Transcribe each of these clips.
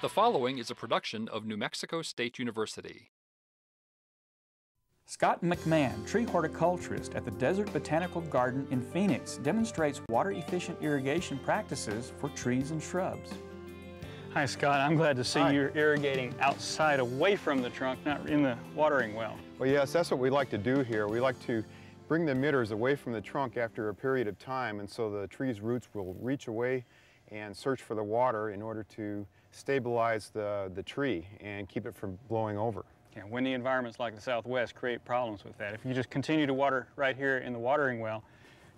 The following is a production of New Mexico State University. Scott McMahon, tree horticulturist at the Desert Botanical Garden in Phoenix, demonstrates water-efficient irrigation practices for trees and shrubs. Hi Scott, I'm glad to see Hi. you're irrigating outside away from the trunk, not in the watering well. Well, yes, that's what we like to do here. We like to bring the emitters away from the trunk after a period of time, and so the tree's roots will reach away and search for the water in order to stabilize the, the tree and keep it from blowing over. Yeah, windy environments like the Southwest create problems with that. If you just continue to water right here in the watering well,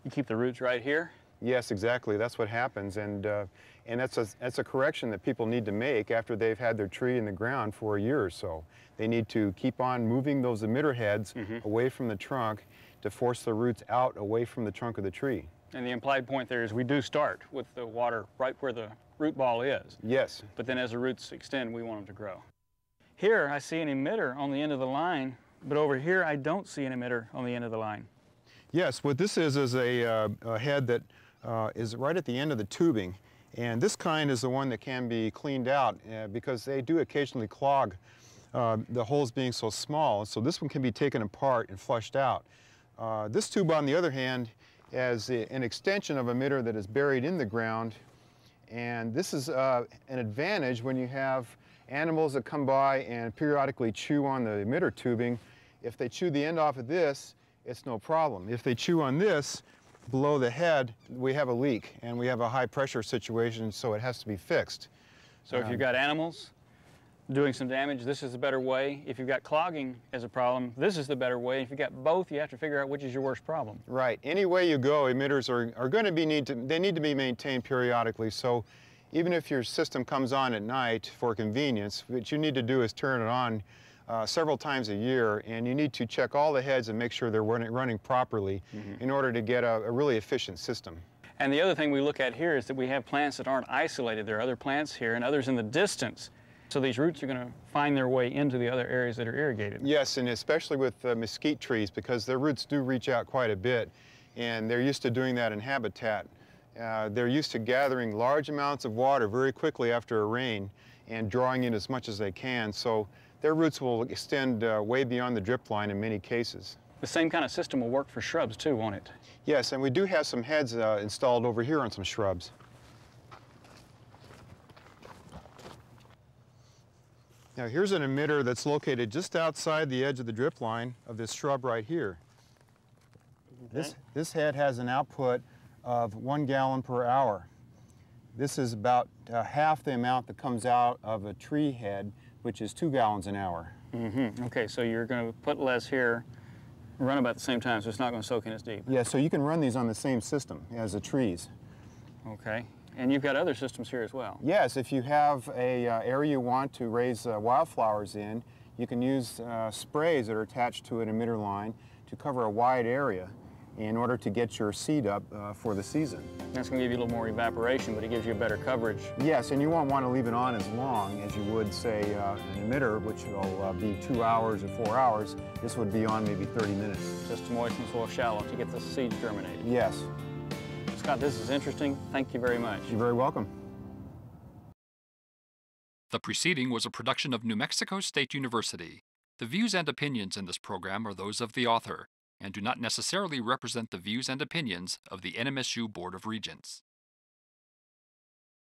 you keep the roots right here. Yes, exactly. That's what happens, and uh, and that's a that's a correction that people need to make after they've had their tree in the ground for a year or so. They need to keep on moving those emitter heads away from the trunk to force the roots out away from the trunk of the tree. And the implied point there is we do start with the water right where the root ball is. Yes. But then as the roots extend, we want them to grow. Here I see an emitter on the end of the line, but over here I don't see an emitter on the end of the line. Yes, what this is is a, uh, a head that uh, is right at the end of the tubing. And this kind is the one that can be cleaned out uh, because they do occasionally clog, uh, the holes being so small. So this one can be taken apart and flushed out. Uh, this tube, on the other hand, has a- an extension of a emitter that is buried in the ground. And this is uh, an advantage when you have animals that come by and periodically chew on the emitter tubing. If they chew the end off of this, it's no problem. If they chew on this, below the head, we have a leak and we have a high pressure situation, so it has to be fixed. So if you've got animals doing some damage, this is the better way. If you've got clogging as a problem, this is the better way. If you've got both, you have to figure out which is your worst problem. Right. Any way you go, emitters are, are going to be need to they need to be maintained periodically. So even if your system comes on at night for convenience, what you need to do is turn it on uh, several times a year, and you need to check all the heads and make sure they're running, running properly in order to get a, a really efficient system. And the other thing we look at here is that we have plants that aren't isolated. There are other plants here and others in the distance. So these roots are going to find their way into the other areas that are irrigated. Yes, and especially with uh, mesquite trees because their roots do reach out quite a bit and they're used to doing that in habitat. Uh, they're used to gathering large amounts of water very quickly after a rain and drawing in as much as they can. So their roots will extend uh, way beyond the drip line in many cases. The same kind of system will work for shrubs too, won't it? Yes, and we do have some heads uh, installed over here on some shrubs. Now here's an emitter that's located just outside the edge of the drip line of this shrub right here. This, this head has an output of one gallon per hour. This is about uh, half the amount that comes out of a tree head, which is two gallons an hour. Mm-hmm. Okay, so you're going to put less here, run about the same time, so it's not going to soak in as deep. Yeah, so you can run these on the same system as the trees. Okay, and you've got other systems here as well. Yes, if you have a uh, area you want to raise uh, wildflowers in, you can use uh, sprays that are attached to an emitter line to cover a wide area in order to get your seed up uh, for the season. That's going to give you a little more evaporation, but it gives you a better coverage. Yes, and you won't want to leave it on as long as you would, say, uh, an emitter, which will uh, be two hours or four hours. This would be on maybe 30 minutes. just to moisten the soil shallow to get the seeds germinated. Yes, Scott, this is interesting. Thank you very much. you're very welcome. The preceding was a production of New Mexico State University. The views and opinions in this program are those of the author and do not necessarily represent the views and opinions of the NMSU Board of Regents.